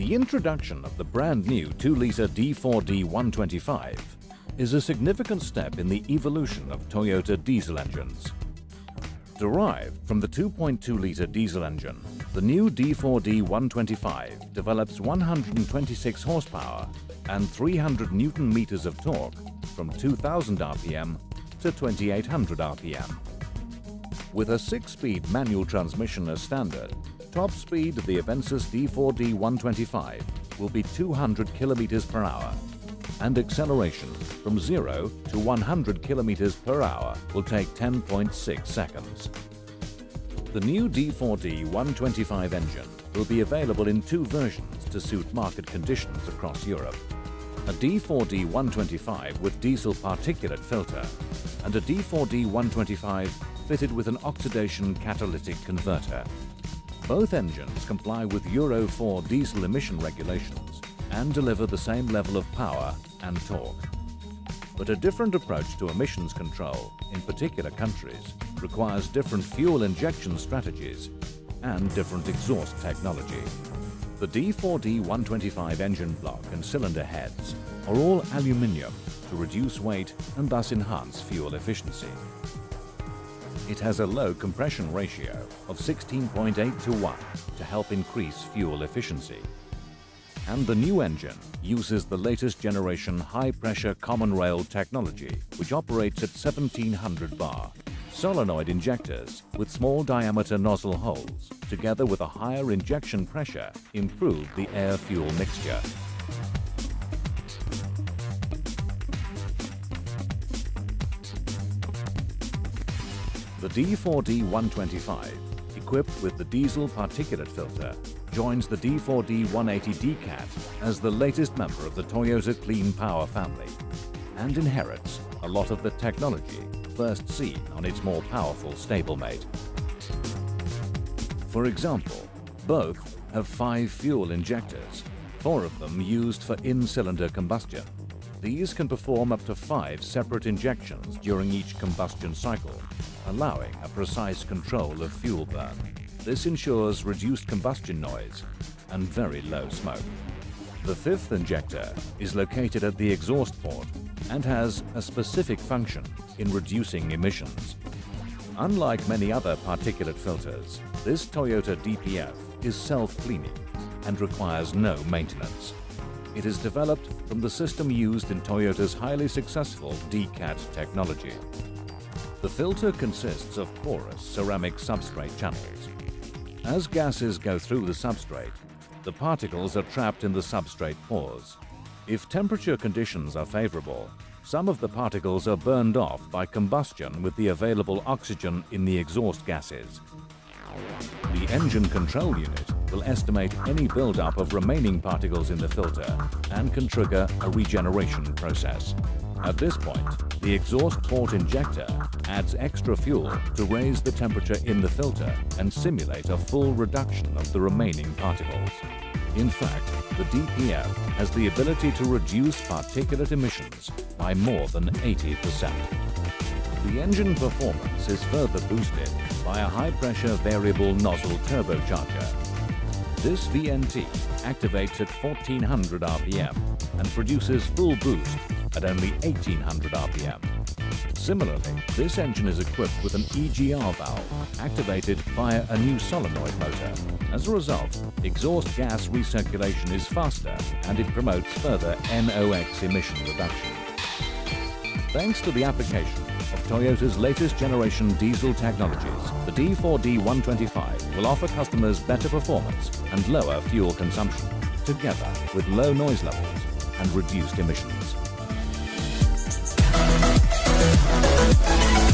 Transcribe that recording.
The introduction of the brand new 2-litre D4D 125 is a significant step in the evolution of Toyota diesel engines. Derived from the 2.2-litre diesel engine, the new D4D 125 develops 126 horsepower and 300 newton meters of torque from 2000 RPM to 2800 RPM. With a six-speed manual transmission as standard, top speed of the Avensis D4D 125 will be 200 kilometers per hour and acceleration from 0 to 100 kilometers per hour will take 10.6 seconds. The new D4D 125 engine will be available in two versions to suit market conditions across Europe. A D4D 125 with diesel particulate filter and a D4D 125 fitted with an oxidation catalytic converter. Both engines comply with Euro 4 diesel emission regulations and deliver the same level of power and torque. But a different approach to emissions control in particular countries requires different fuel injection strategies and different exhaust technology. The D4D 125 engine block and cylinder heads are all aluminium to reduce weight and thus enhance fuel efficiency. It has a low compression ratio of 16.8 to 1 to help increase fuel efficiency. And the new engine uses the latest generation high-pressure common rail technology, which operates at 1700 bar. Solenoid injectors with small diameter nozzle holes, together with a higher injection pressure, improve the air-fuel mixture. The D4D 125, equipped with the diesel particulate filter, joins the D4D 180 DCAT as the latest member of the Toyota Clean Power family and inherits a lot of the technology first seen on its more powerful stablemate. For example, both have five fuel injectors, four of them used for in-cylinder combustion. These can perform up to five separate injections during each combustion cycle, allowing a precise control of fuel burn. This ensures reduced combustion noise and very low smoke. The fifth injector is located at the exhaust port and has a specific function in reducing emissions. Unlike many other particulate filters, this Toyota DPF is self-cleaning and requires no maintenance. It is developed from the system used in Toyota's highly successful DCAT technology. The filter consists of porous ceramic substrate channels. As gases go through the substrate, the particles are trapped in the substrate pores. If temperature conditions are favorable, some of the particles are burned off by combustion with the available oxygen in the exhaust gases. The engine control unit will estimate any buildup of remaining particles in the filter and can trigger a regeneration process. At this point, the exhaust port injector adds extra fuel to raise the temperature in the filter and simulate a full reduction of the remaining particles. In fact, the DPF has the ability to reduce particulate emissions by more than 80%. The engine performance is further boosted by a high-pressure variable nozzle turbocharger. This VNT activates at 1400 RPM and produces full boost at only 1800 RPM. Similarly, this engine is equipped with an EGR valve activated via a new solenoid motor. As a result, exhaust gas recirculation is faster and it promotes further NOx emission reduction. Thanks to the application of Toyota's latest generation diesel technologies, the D4D 125 will offer customers better performance and lower fuel consumption, together with low noise levels and reduced emissions. Thank you.